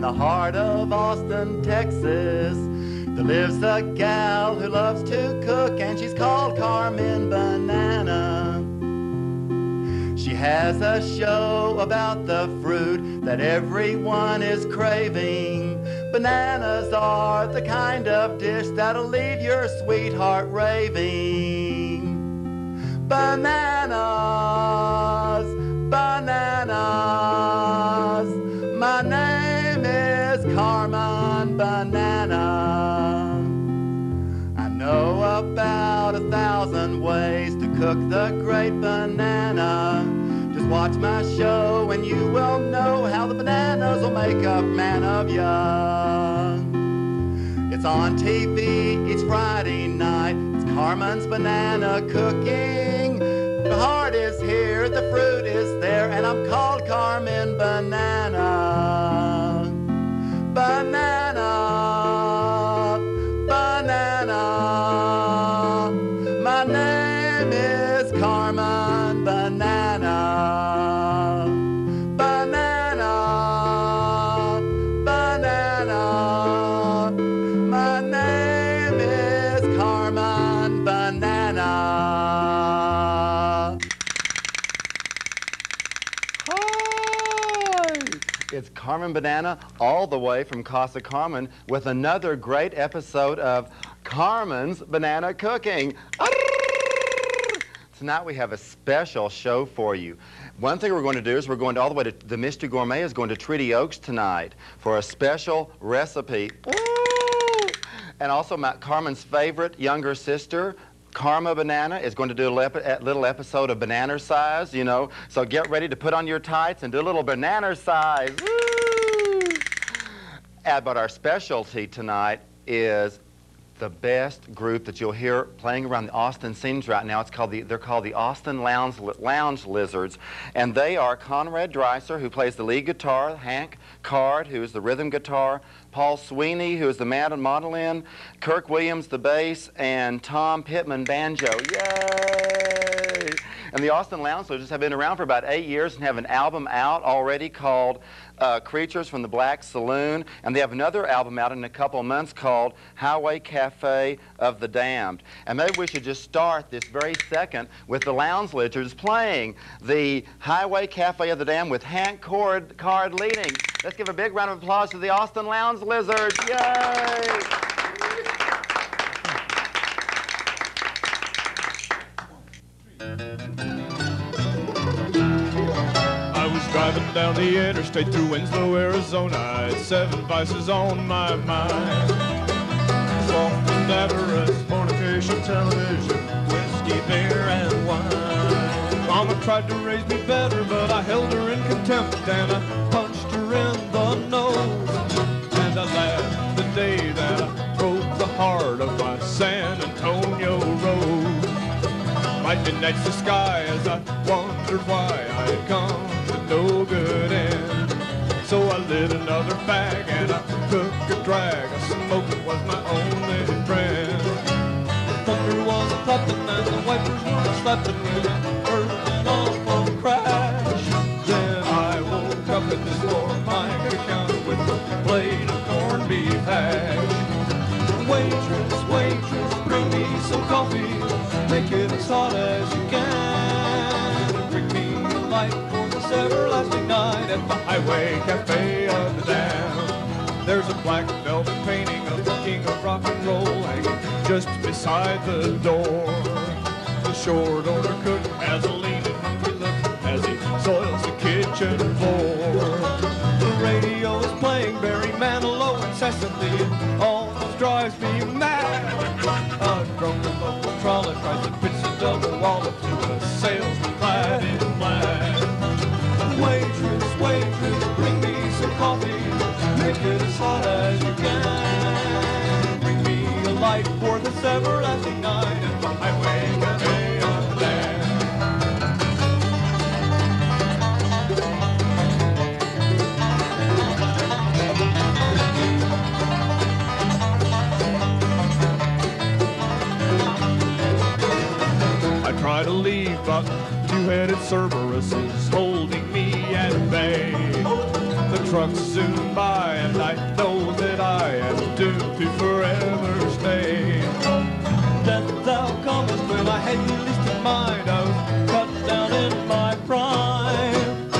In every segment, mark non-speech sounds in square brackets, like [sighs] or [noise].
in the heart of Austin, Texas, there lives a gal who loves to cook and she's called Carmen Banana. She has a show about the fruit that everyone is craving. Bananas are the kind of dish that'll leave your sweetheart raving. Bananas, the great banana. Just watch my show and you will know how the bananas will make a man of ya. It's on TV each Friday night. It's Carmen's Banana Cooking. The heart is here, the fruit is there, and I'm called Carmen Banana. Banana, Banana all the way from Casa Carmen with another great episode of Carmen's Banana Cooking. Tonight we have a special show for you. One thing we're going to do is we're going to all the way to the Mystery Gourmet is going to Treaty Oaks tonight for a special recipe. And also my, Carmen's favorite younger sister, Karma Banana, is going to do a little episode of banana size, you know. So get ready to put on your tights and do a little banana size. Uh, but our specialty tonight is the best group that you'll hear playing around the Austin scenes right now. It's called the, they're called the Austin Lounge, Lounge Lizards. And they are Conrad Deisler, who plays the lead guitar, Hank Card, who is the rhythm guitar, Paul Sweeney, who is the mad- mandolin, Kirk Williams, the bass, and Tom Pittman, banjo. Yay! And the Austin Lounge Lizards have been around for about eight years and have an album out already called uh, Creatures from the Black Saloon. And they have another album out in a couple months called Highway Cafe of the Damned. And maybe we should just start this very second with the Lounge Lizards playing the Highway Cafe of the Damned with Hank Card, Card leading. Let's give a big round of applause to the Austin Lounge Lizards. Yay! Driving down the interstate through Winslow, Arizona. I had seven vices on my mind. Soft and avarice, fornication, television, whiskey, beer, and wine. Mama tried to raise me better, but I held her in contempt and I punched her in the nose. And I laughed the day that I broke the heart of my San Antonio rose. Lightning nights the sky as I wondered why I had come no good end. So I lit another fag and I took a drag. A smoke was my only Highway Cafe of the Damned. There's a black velvet painting of the king of rock and roll hanging just beside the door. The short order cook has a lean and hungry look as he soils the kitchen floor. The radio is playing Barry Manilow incessantly. It almost drives me mad. A drunken local trawler tries to pitch a double wallet to Leave, but two-headed Cerberus is holding me at bay. The trucks zoom by, and I know that I am doomed to forever stay. That thou comest when I had you least in mind, I was cut down in my prime.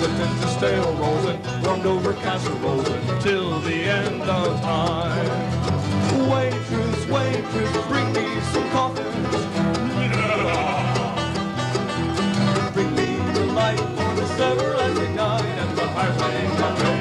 Sentenced to stale rolls and warmed over casseroles until the end of time. Waitress, waitress, bring me some coffee. Light this everlasting night and the highway highway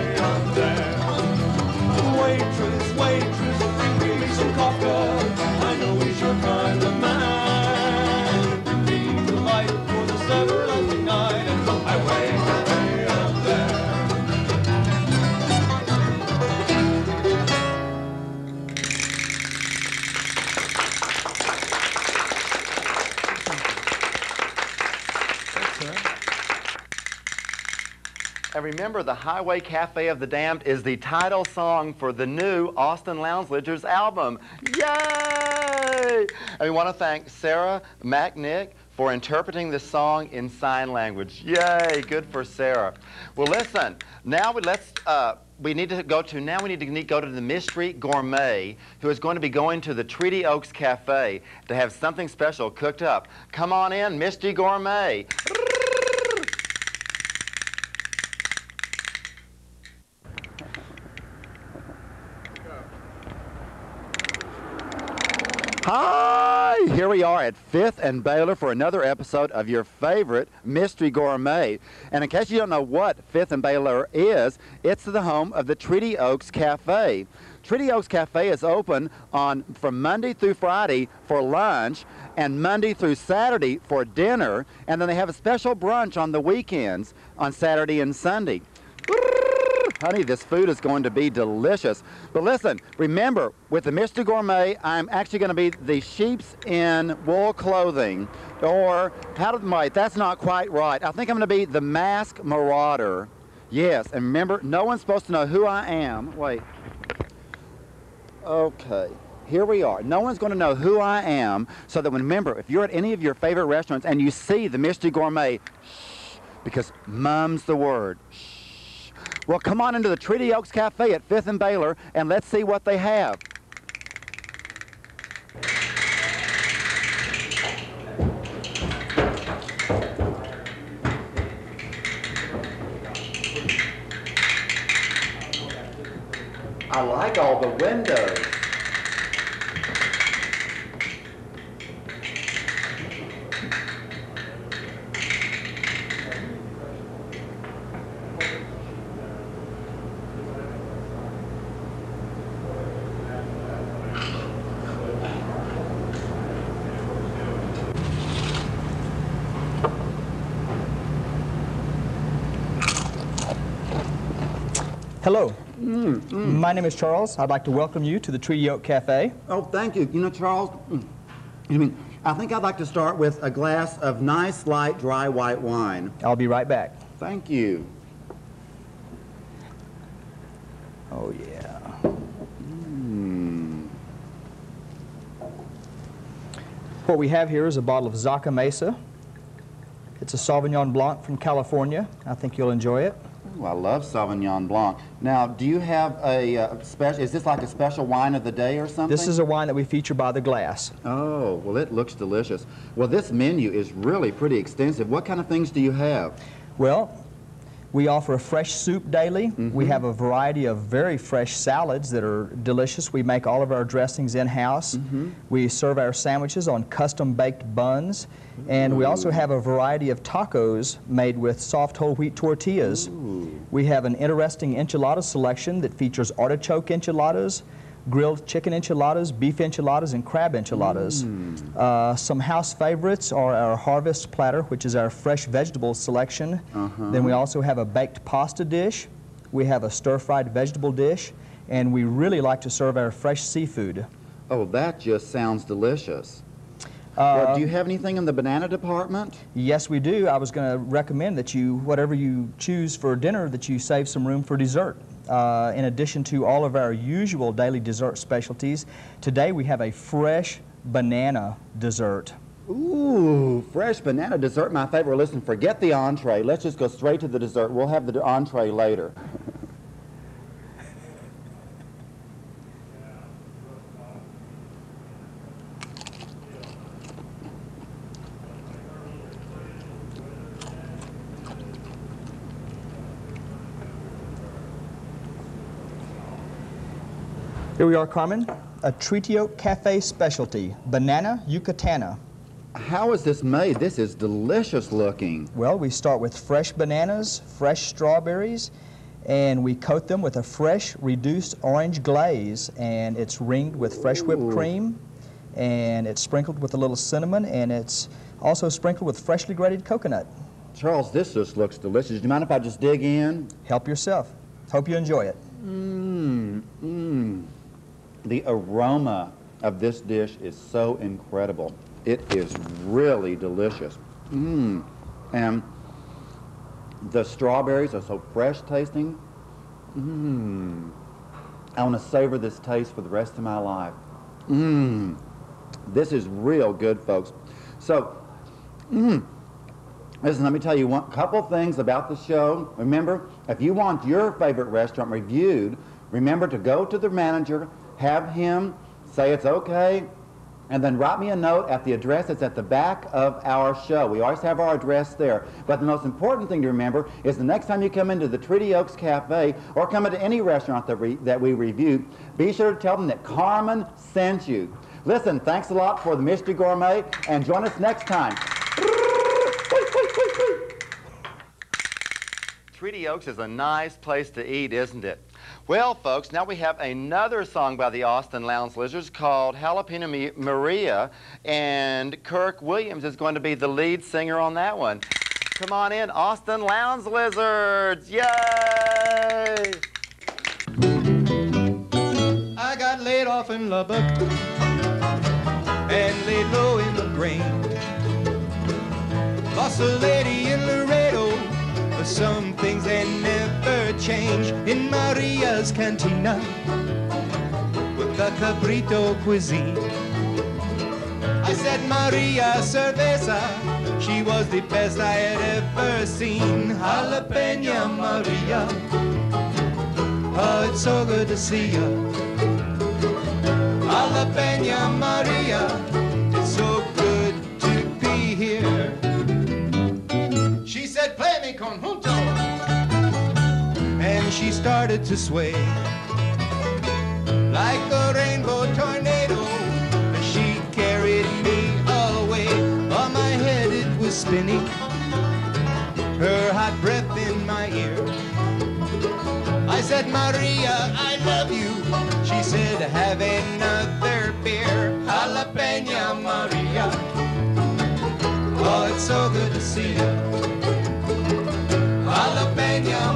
remember, the Highway Cafe of the Damned is the title song for the new Austin Loungers album. Yay! And we want to thank Sarah MacNick for interpreting the song in sign language. Yay! Good for Sarah. Well, listen. Now we let's. Uh, we need to go to now. We need to go to the Mystery Gourmet, who is going to be going to the Treaty Oaks Cafe to have something special cooked up. Come on in, Mystery Gourmet. Hi! Here we are at Fifth and Baylor for another episode of your favorite Mystery Gourmet. And in case you don't know what Fifth and Baylor is, it's the home of the Treaty Oaks Cafe. Treaty Oaks Cafe is open on from Monday through Friday for lunch and Monday through Saturday for dinner, and then they have a special brunch on the weekends on Saturday and Sunday. Honey, this food is going to be delicious. But listen, remember, with the Mr. Gourmet, I'm actually going to be the sheep's in wool clothing. Or, how did, wait, that's not quite right. I think I'm going to be the mask marauder. Yes, and remember, no one's supposed to know who I am. Wait. Okay. Here we are. No one's going to know who I am, so that when, remember, if you're at any of your favorite restaurants and you see the Mystery Gourmet, shh, because mum's the word. Shh. Well, come on into the Treaty Oaks Cafe at 5th and Baylor and let's see what they have. I like all the windows. Hello. My name is Charles. I'd like to welcome you to the Treaty Oak Cafe. Oh, thank you. You know, Charles, mm. I mean, I think I'd like to start with a glass of nice, light, dry white wine. I'll be right back. Thank you. Oh, yeah. Mm. What we have here is a bottle of Zaca Mesa. It's a Sauvignon Blanc from California. I think you'll enjoy it. Ooh, I love Sauvignon Blanc. Now, do you have a uh, special, is this like a special wine of the day or something? This is a wine that we feature by the glass. Oh, well, it looks delicious. Well, this menu is really pretty extensive. What kind of things do you have? Well, we offer a fresh soup daily. We mm-hmm. have a variety of very fresh salads that are delicious. We make all of our dressings in-house. Mm-hmm. We serve our sandwiches on custom-baked buns. And we also have a variety of tacos made with soft whole wheat tortillas. We have an interesting enchilada selection that features artichoke enchiladas, grilled chicken enchiladas, beef enchiladas, and crab enchiladas. Mm. Uh, some house favorites are our harvest platter, which is our fresh vegetable selection. Uh-huh. Then we also have a baked pasta dish. We have a stir-fried vegetable dish. And we really like to serve our fresh seafood. Oh, that just sounds delicious. Uh, well, do you have anything in the banana department? Yes, we do. I was going to recommend that you, whatever you choose for dinner, that you save some room for dessert. Uh, in addition to all of our usual daily dessert specialties, today we have a fresh banana dessert. Ooh, fresh banana dessert, my favorite. Listen, forget the entree. Let's just go straight to the dessert. We'll have the entree later. Here we are, Carmen. A Treaty Oak Cafe specialty, banana yucatana. How is this made? This is delicious looking. Well, we start with fresh bananas, fresh strawberries, and we coat them with a fresh reduced orange glaze, and it's ringed with fresh whipped cream, and it's sprinkled with a little cinnamon, and it's also sprinkled with freshly grated coconut. Charles, this just looks delicious. Do you mind if I just dig in? Help yourself. Hope you enjoy it. Mmm, mmm. The aroma of this dish is so incredible. It is really delicious. Mmm. And the strawberries are so fresh tasting. Mmm. I want to savor this taste for the rest of my life. Mmm. This is real good, folks. So, mmm. Listen, let me tell you one couple things about the show. Remember, if you want your favorite restaurant reviewed, remember to go to the manager, have him say it's okay, and then write me a note at the address that's at the back of our show. We always have our address there. But the most important thing to remember is the next time you come into the Treaty Oaks Cafe or come into any restaurant that, re- that we review, be sure to tell them that Carmen sent you. Listen, thanks a lot for the Mystery Gourmet, and join us next time. Treaty Oaks is a nice place to eat, isn't it? Well, folks, now we have another song by the Austin Lounge Lizards called Jalapeno Maria, and Kirk Williams is going to be the lead singer on that one. Come on in, Austin Lounge Lizards! Yay! I got laid off in Lubbock and laid low in the grain. Lost a lady in Laredo, but some things they never change. In Maria's Cantina with the cabrito cuisine. I said Maria Cerveza, she was the best I had ever seen. Jalapeno Maria, oh it's so good to see you. Jalapeno Maria, it's so good to be here. She said, play me conjunto. She started to sway like a rainbow tornado. She carried me away. On my head it was spinning, her hot breath in my ear. I said, Maria, I love you. She said, have another beer. Jalapeno Maria. Oh, it's so good to see you. Jalapeno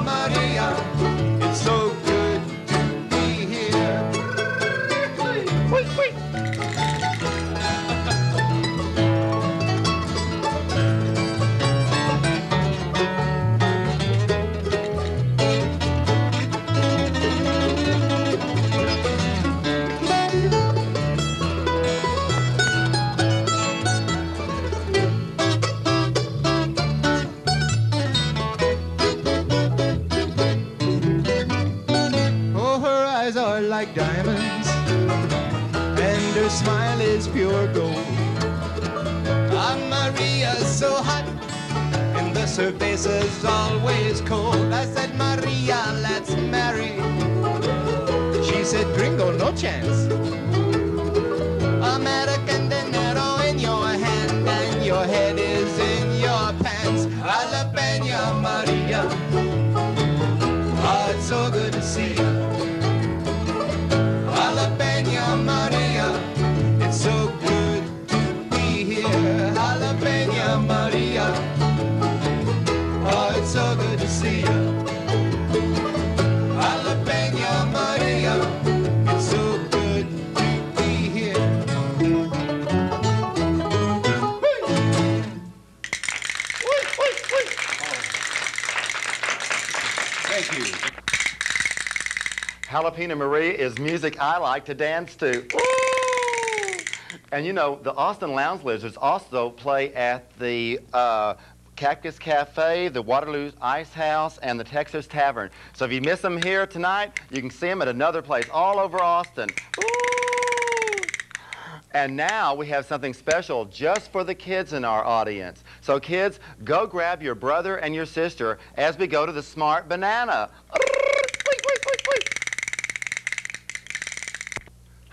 Jalapeno Maria is music I like to dance to. Woo! And you know, the Austin Lounge Lizards also play at the uh, Cactus Cafe, the Waterloo Ice House, and the Texas Tavern. So if you miss them here tonight, you can see them at another place all over Austin. Woo! And now we have something special just for the kids in our audience. So kids, go grab your brother and your sister as we go to the Smart Banana.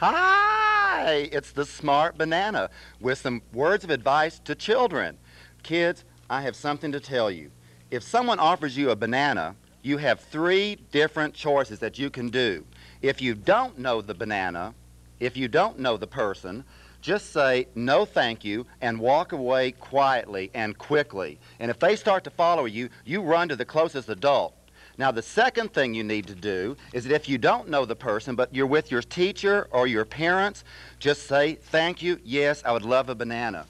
Hi, it's the Smart Banana with some words of advice to children. Kids, I have something to tell you. If someone offers you a banana, you have three different choices that you can do. If you don't know the banana, if you don't know the person, just say no thank you and walk away quietly and quickly. And if they start to follow you, you run to the closest adult. Now, the second thing you need to do is that if you don't know the person, but you're with your teacher or your parents, just say, Thank you, yes, I would love a banana.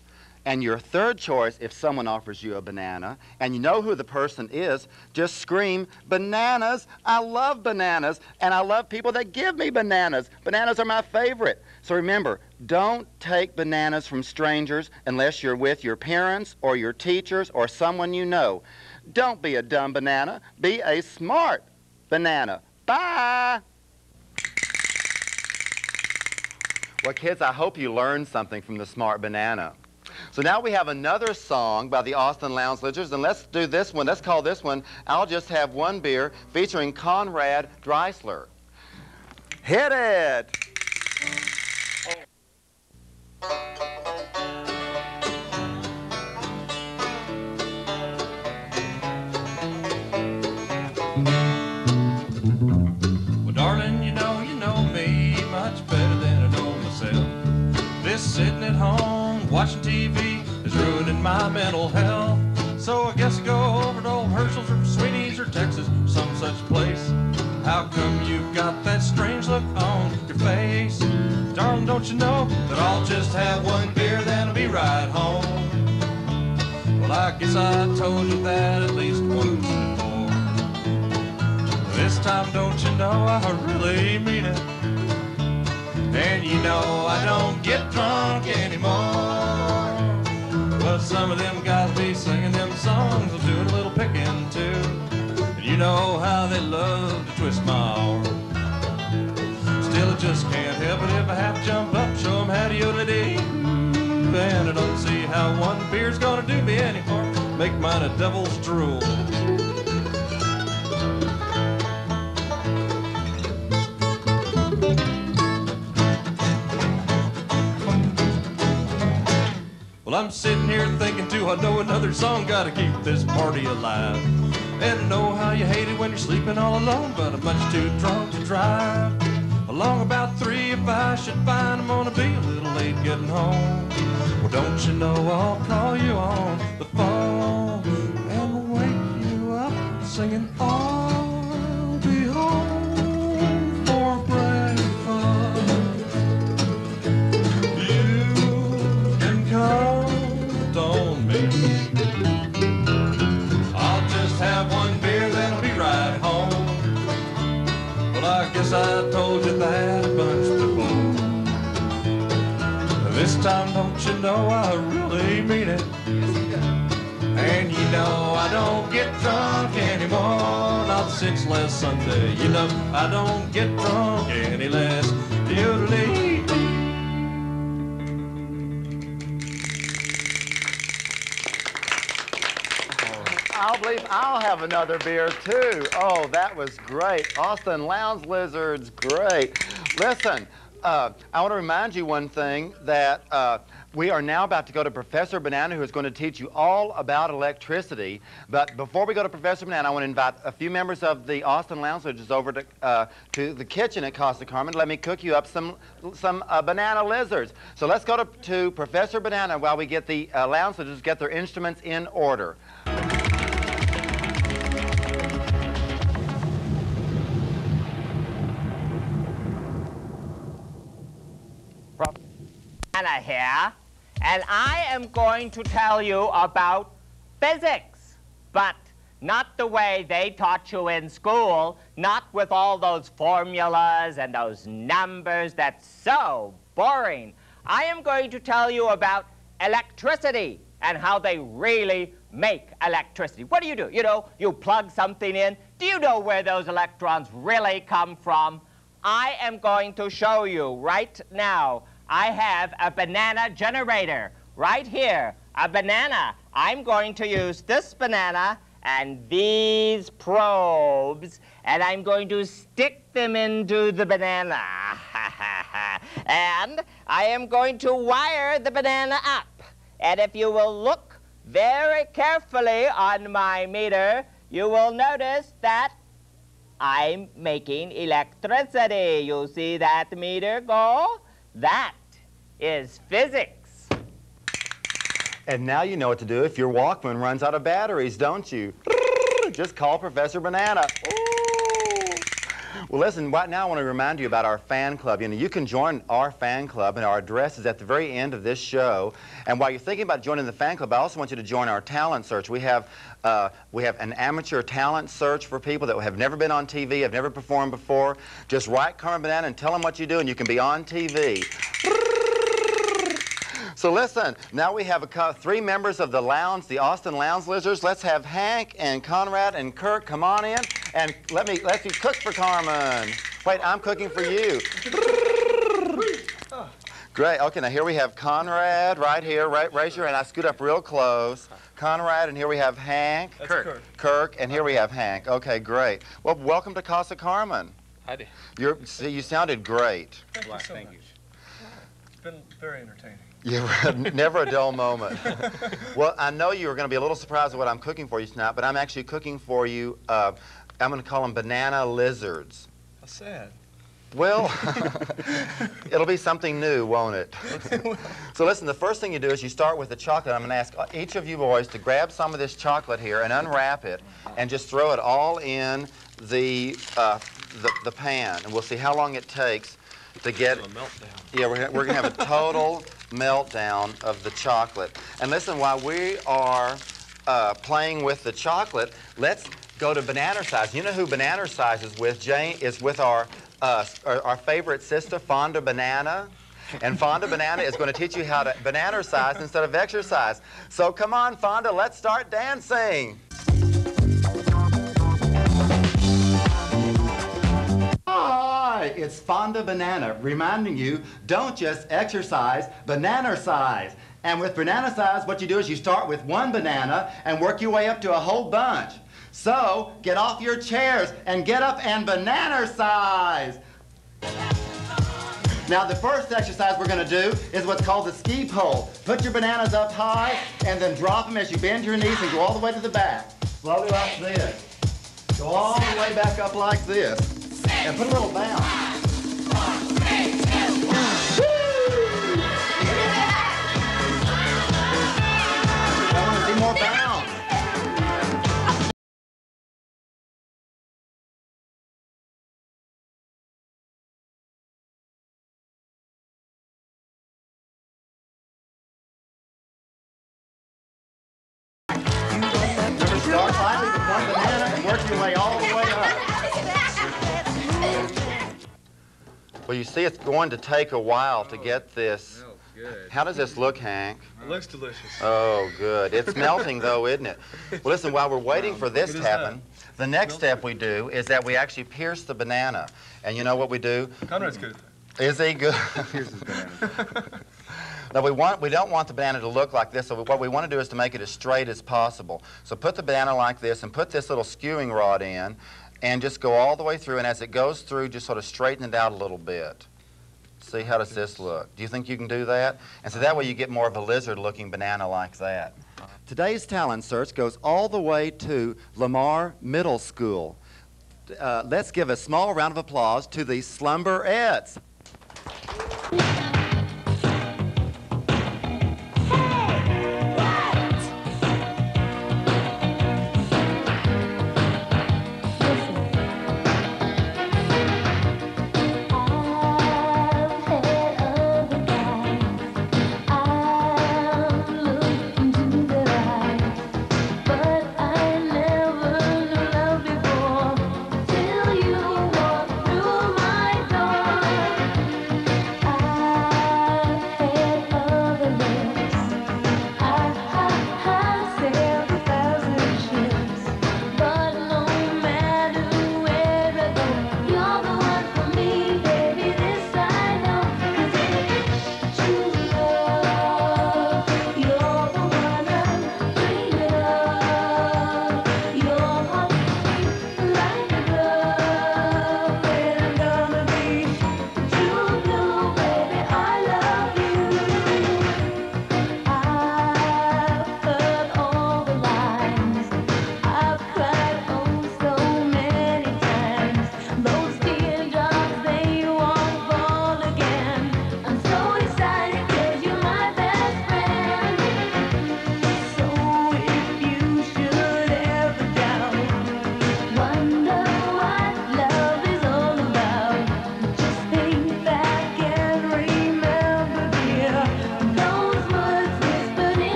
And your third choice, if someone offers you a banana and you know who the person is, just scream, Bananas! I love bananas, and I love people that give me bananas. Bananas are my favorite. So remember, don't take bananas from strangers unless you're with your parents or your teachers or someone you know. Don't be a dumb banana. Be a smart banana. Bye. Well, kids, I hope you learned something from the smart banana. So now we have another song by the Austin Lounge Lizards, and let's do this one. Let's call this one I'll Just Have One Beer, featuring Conrad Deisler. Hit it! Home watching TV is ruining my mental health. So I guess I go over to old Herschel's or Sweeney's or Texas, some such place. How come you've got that strange look on your face? Darling, don't you know that I'll just have one beer, then I'll be right home? Well, I guess I told you that at least once before. This time, don't you know, I really mean it. And you know I don't get drunk anymore. But some of them guys be singing them songs, I'm doing a little picking too. And you know how they love to twist my arm. Still, I just can't help it if I have to jump up, show 'em how to yodel it And I don't see how one beer's gonna do me any harm. Make mine a devil's drool. Well, I'm sitting here thinking too, I know another song gotta keep this party alive. And know how you hate it when you're sleeping all alone, but I'm much too drunk to drive. Along about three, if I should find I'm gonna be a little late getting home. Well, don't you know I'll call you on the phone and wake you up singing, I'll just have one beer, then I'll be right home. Well, I guess I told you that a bunch before. This time, don't you know I really mean it? And you know I don't get drunk anymore, not since last Sunday. You know I don't get drunk any less. Doodly. Believe I'll have another beer too. Oh, that was great. Austin Lounge Lizards, great. Listen, uh, I want to remind you one thing that uh, we are now about to go to Professor Banana, who is going to teach you all about electricity. But before we go to Professor Banana, I want to invite a few members of the Austin Lounge Lizards over to, uh, to the kitchen at Casa Carmen. Let me cook you up some, some uh, banana lizards. So let's go to, to Professor Banana while we get the uh, Lounge Lizards get their instruments in order. Anna here, and I am going to tell you about physics, but not the way they taught you in school, not with all those formulas and those numbers. That's so boring. I am going to tell you about electricity and how they really make electricity. What do you do? You know, you plug something in. Do you know where those electrons really come from? I am going to show you right now. I have a banana generator right here. A banana. I'm going to use this banana and these probes, and I'm going to stick them into the banana. [laughs] And I am going to wire the banana up. And if you will look very carefully on my meter, you will notice that I'm making electricity. You see that meter go? That is physics. And now you know what to do if your Walkman runs out of batteries, don't you? [laughs] Just call Professor Banana. Well, listen, right now I want to remind you about our fan club. You know, you can join our fan club, and our address is at the very end of this show. And while you're thinking about joining the fan club, I also want you to join our talent search. We have, uh, we have an amateur talent search for people that have never been on TV, have never performed before. Just write Carmen Banana and tell them what you do, and you can be on TV. So listen, now we have a, three members of the Lounge, the Austin Lounge Lizards. Let's have Hank and Conrad and Kirk come on in and let me let you cook for Carmen. Wait, I'm cooking for you. Great. Okay, now here we have Conrad right here. Right, raise your hand. I scoot up real close. Conrad, and here we have Hank. That's Kirk. Kirk. Kirk, and here we have Hank. Okay, great. Well, welcome to Casa Carmen. Howdy. You're, see, you sounded great. Thank you so Thank much. you. It's been very entertaining. [laughs] Yeah, never a dull moment. [laughs] well, I know you are going to be a little surprised at what I'm cooking for you tonight, but I'm actually cooking for you, uh, I'm going to call them banana lizards. How sad. Well, [laughs] [laughs] it'll be something new, won't it? [laughs] so listen, the first thing you do is you start with the chocolate. I'm going to ask each of you boys to grab some of this chocolate here and unwrap it and just throw it all in the, uh, the, the pan. And we'll see how long it takes to get... Yeah, we're, we're going to have a total meltdown of the chocolate. And listen, while we are uh, playing with the chocolate, let's go to banana size. You know who banana size is with? Jane is with our, uh, our, our favorite sister, Fonda Banana. And Fonda Banana is going to teach you how to banana size instead of exercise. So come on, Fonda, let's start dancing. Hi, it's Fonda Banana reminding you don't just exercise, banana size. And with banana size, what you do is you start with one banana and work your way up to a whole bunch. So get off your chairs and get up and banana size. Now the first exercise we're going to do is what's called the ski pole. Put your bananas up high and then drop them as you bend your knees and go all the way to the back. Slowly like this. Go all the way back up like this and put a little bounce. You see, it's going to take a while to get oh, this. Good. How does this look, Hank? It looks delicious. Oh, good. It's melting, though, isn't it? Well, listen, while we're waiting for this to happen, the next step we do is that we actually pierce the banana. And you know what we do? Conrad's good. Is he good? [laughs] Pierces banana. [laughs] Now we want we don't want the banana to look like this, so what we want to do is to make it as straight as possible. So put the banana like this and put this little skewing rod in, and just go all the way through. And as it goes through, just sort of straighten it out a little bit. See, how does this look? Do you think you can do that? And so that way you get more of a lizard-looking banana like that. Today's talent search goes all the way to Lamar Middle School. Uh, let's give a small round of applause to the Slumberettes.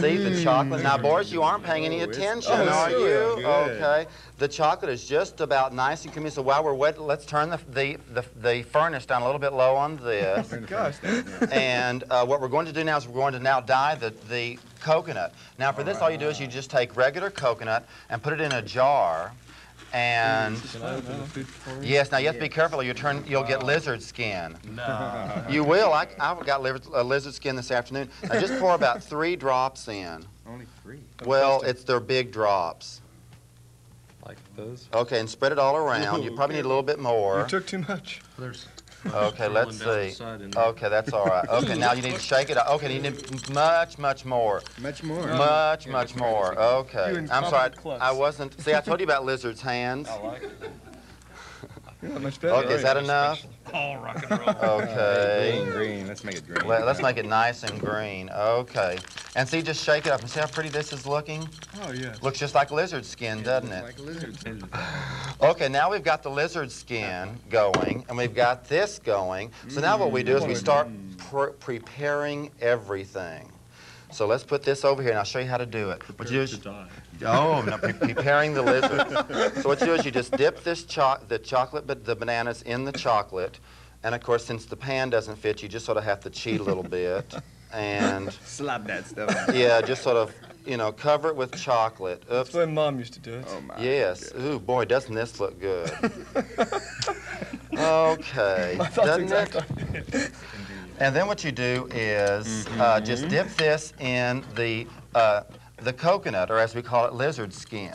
See, the chocolate. Now, boys, you aren't paying any attention, are you? Okay. The chocolate is just about nice and creamy. So while we're wet, let's turn the, the, the, the furnace down a little bit low on this. [laughs] Gosh, And uh, what we're going to do now is we're going to now dye the, the coconut. Now for this, all you do is you just take regular coconut and put it in a jar. And yes, now you have to be careful. You turn, you'll get lizard skin. [laughs] no. [laughs] You will. I, I got liver, uh, lizard skin this afternoon. Now just pour about [laughs] three drops in. Only three. Well, it's their big drops. Like those? Okay, and spread it all around. You probably need a little bit more. You took too much. There's. Okay, let's see. Okay, that's all right. Okay, now you need to shake it. Okay, you need much, much more. Much more. Much, much more. Okay. I'm sorry. incompetent. I wasn't. See, I told you about lizard's hands. I like it. You're not much better. Okay, is that enough? All rock and roll. [laughs] Okay. Green, green. Let's make it green. Let- Let's make it nice and green. Okay. And see, just shake it up and see how pretty this is looking? Oh, yeah. Looks just like lizard skin, doesn't it? Like a lizard. [sighs] Okay, now we've got the lizard skin going, and we've got this going. So now what we do is we mm, start mm. pre- preparing everything. So let's put this over here, and I'll show you how to do it. What you do is, oh, no, pre- preparing the lizard. So what you do is you just dip this cho- the chocolate, but the bananas in the chocolate, and of course, since the pan doesn't fit, you just sort of have to cheat a little bit, and Slap that stuff. yeah, just sort of, you know, cover it with chocolate. Oops. That's the way Mom used to do it. Oh my. Yes. Ooh, boy, doesn't this look good. [laughs] okay. My Doesn't exactly. it? And then what you do is uh, just dip this in the uh, the coconut, or as we call it, lizard skin.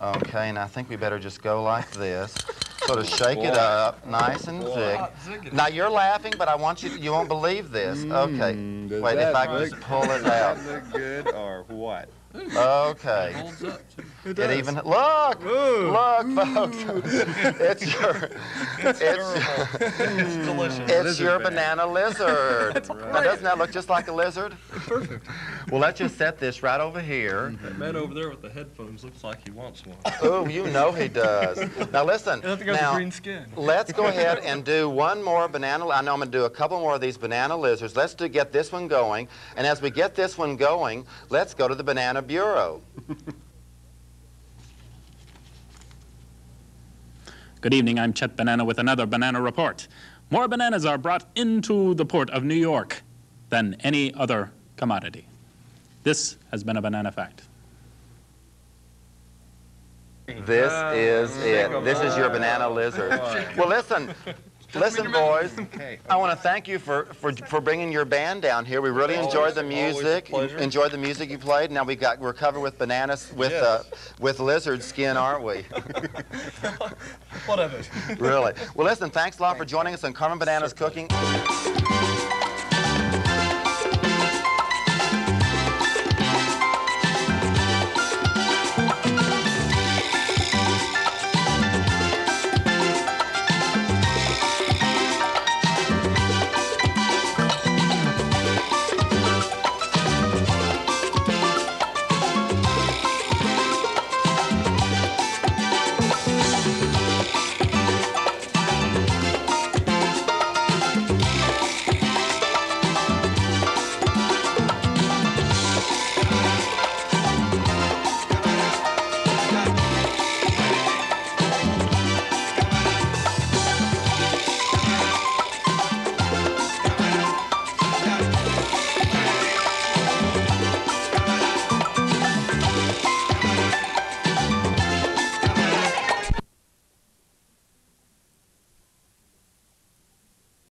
Okay, and I think we better just go like this. Sort of shake it up, nice and thick. Now you're laughing, but I want you. You won't believe this. Okay. Mm, does Wait, if that I can look- just pull it out. [laughs] Does that look good or what? Okay. It It even look, Ooh. look, folks. [laughs] it's your, it's your, [laughs] It's delicious. it's Lizard your banana. banana lizard. Now, doesn't that look just like a lizard? Perfect. Well, let's just set this right over here. That man over there with the headphones looks like he wants one. Oh, you know he does. Now listen. I think it has Now, green skin. let's go ahead [laughs] and do one more banana. I know I'm going to do a couple more of these banana lizards. Let's do, get this one going. And as we get this one going, let's go to the banana bureau. Good evening, I'm Chet Banana with another Banana Report. More bananas are brought into the port of New York than any other commodity. This has been a Banana Fact. This is it. This is your banana lizard. Well, listen, listen, boys. Okay. I want to thank you for, for, for bringing your band down here. We really enjoyed the music. pleasure. Enjoyed the music you played. Now we got we're covered with bananas with uh, with lizard skin, aren't we? [laughs] Whatever. really. Well, listen. Thanks a lot for joining us on Carmen Bananas Cooking.